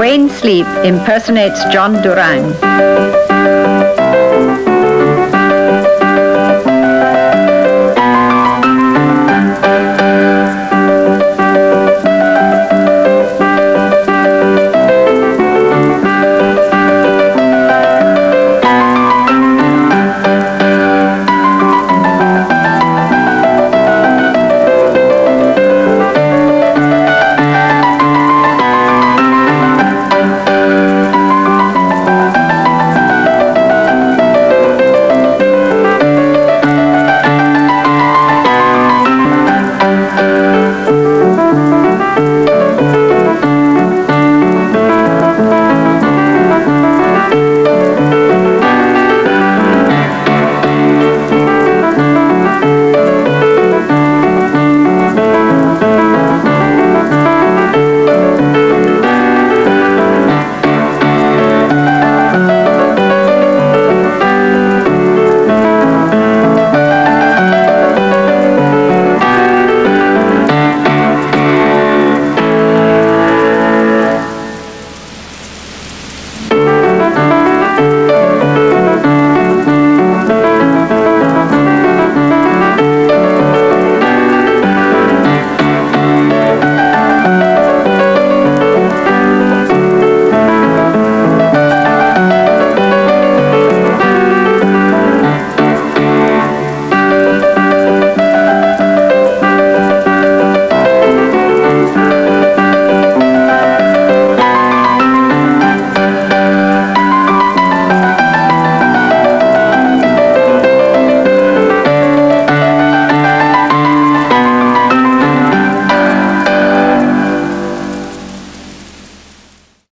Wayne Sleep impersonates John Durang.